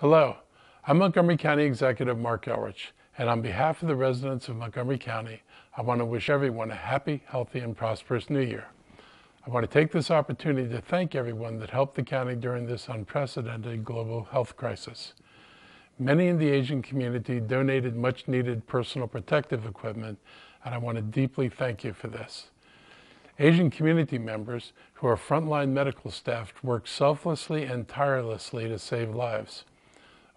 Hello, I'm Montgomery County Executive Marc Elrich, and on behalf of the residents of Montgomery County, I want to wish everyone a happy, healthy, and prosperous new year. I want to take this opportunity to thank everyone that helped the county during this unprecedented global health crisis. Many in the Asian community donated much needed personal protective equipment, and I want to deeply thank you for this. Asian community members who are frontline medical staff work selflessly and tirelessly to save lives.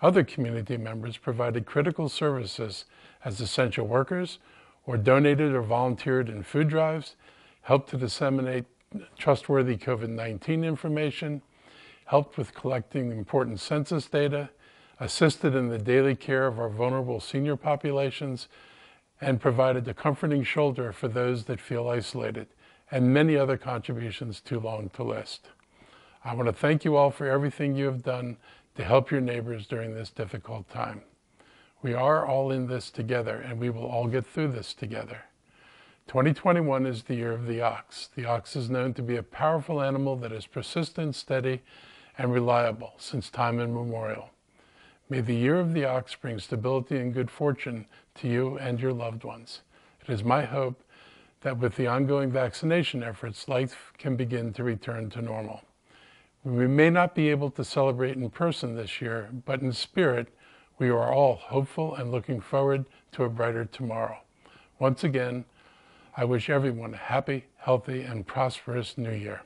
Other community members provided critical services as essential workers or donated or volunteered in food drives, helped to disseminate trustworthy COVID-19 information, helped with collecting important census data, assisted in the daily care of our vulnerable senior populations, and provided a comforting shoulder for those that feel isolated, and many other contributions too long to list. I want to thank you all for everything you have done to help your neighbors during this difficult time. We are all in this together and we will all get through this together. 2021 is the year of the ox. The ox is known to be a powerful animal that is persistent, steady, and reliable since time immemorial. May the year of the ox bring stability and good fortune to you and your loved ones. It is my hope that with the ongoing vaccination efforts, life can begin to return to normal. We may not be able to celebrate in person this year, but in spirit, we are all hopeful and looking forward to a brighter tomorrow. Once again, I wish everyone a happy, healthy, and prosperous new year.